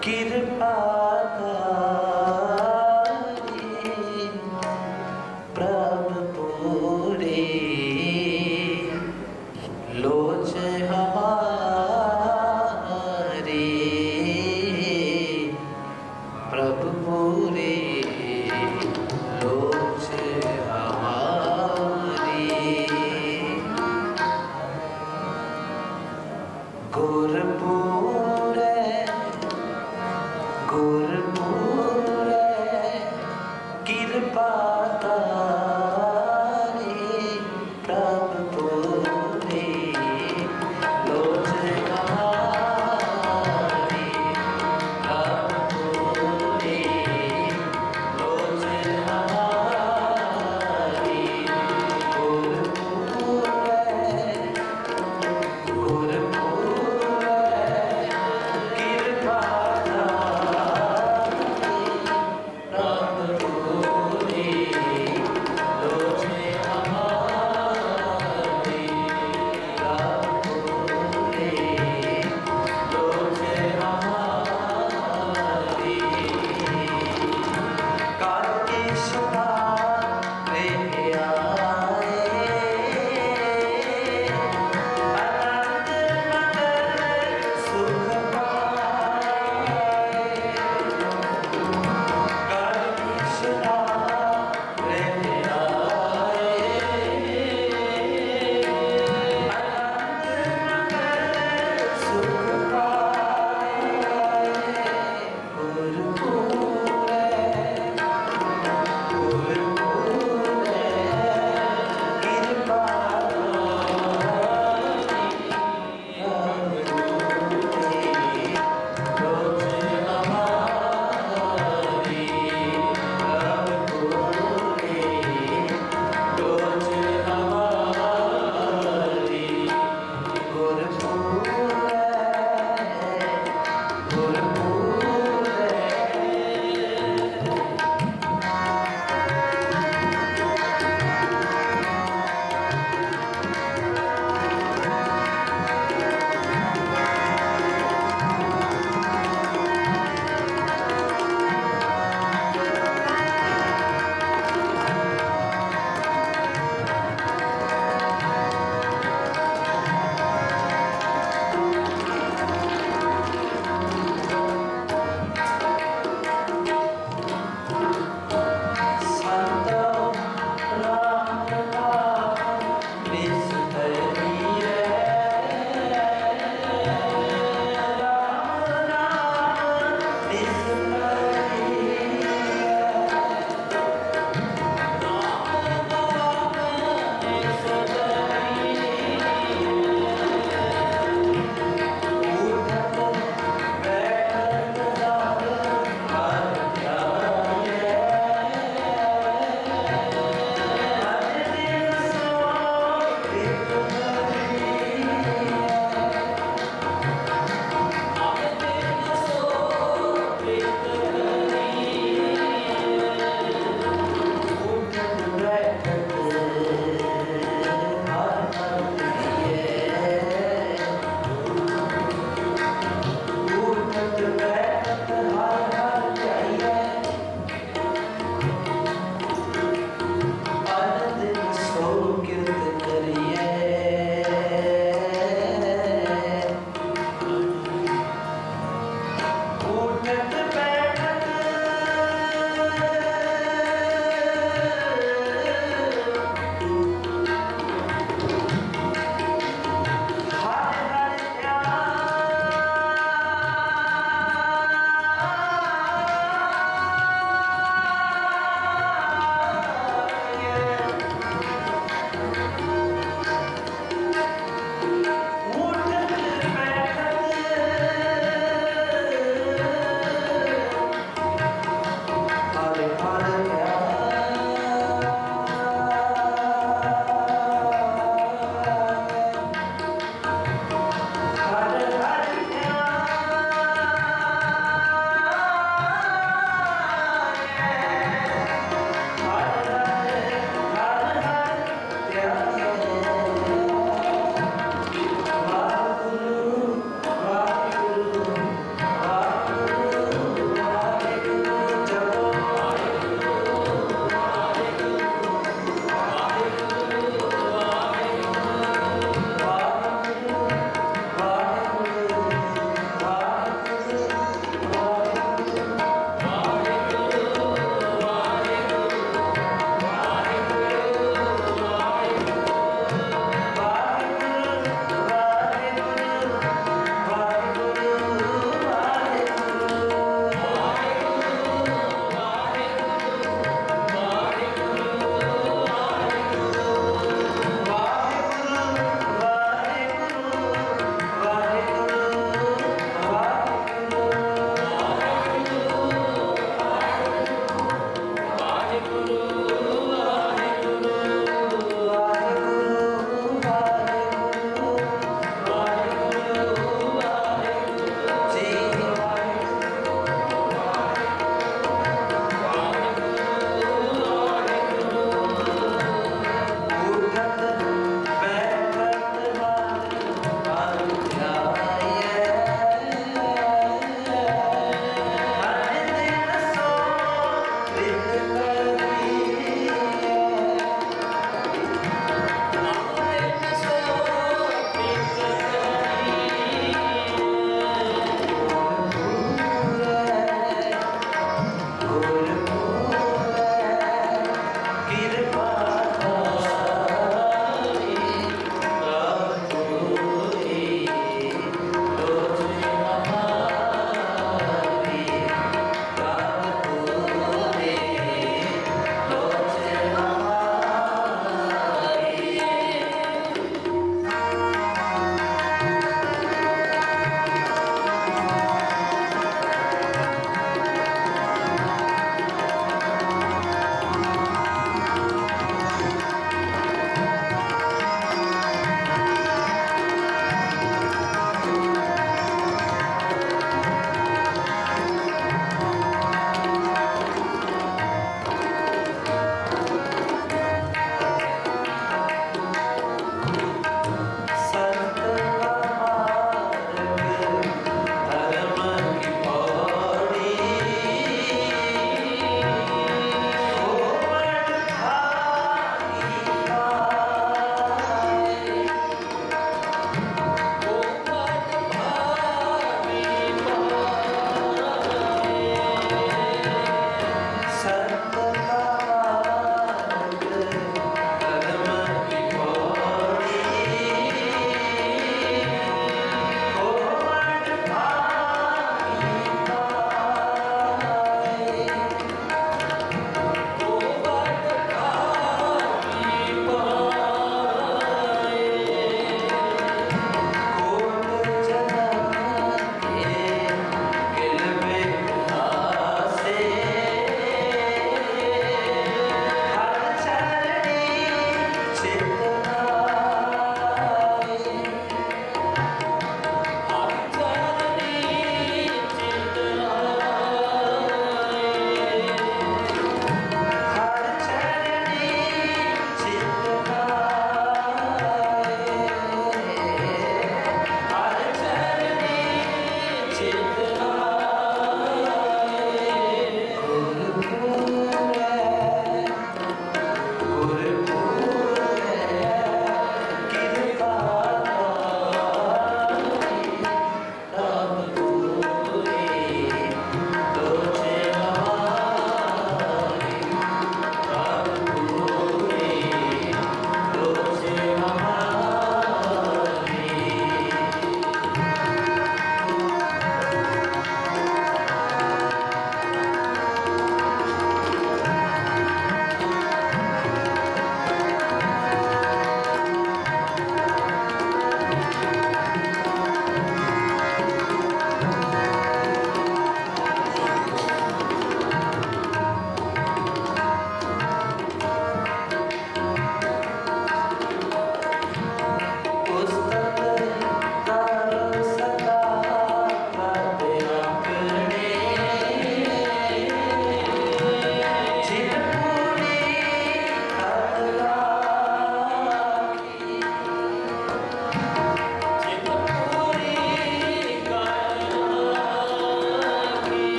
Kirpa